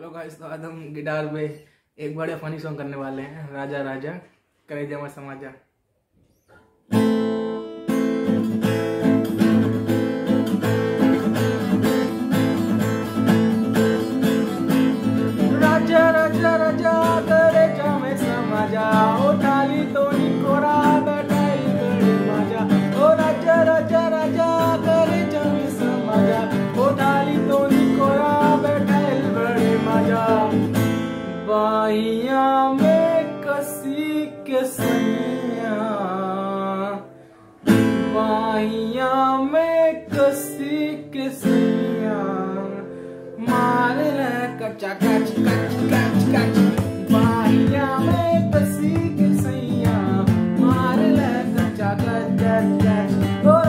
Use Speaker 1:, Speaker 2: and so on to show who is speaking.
Speaker 1: Hello guys तो आज हम गिटार पे एक बड़े फनी सॉन्ग करने वाले हैं, राजा राजा, करे जमा समाजा। राजा राजा राजा, करे जमे समाजा ओ थाली तो मैया में कसी के सैया मैया में कसी के सैया, मार कचा कच कच कच कच मैया में कसी के सैया, मार कच्चा कच कच कच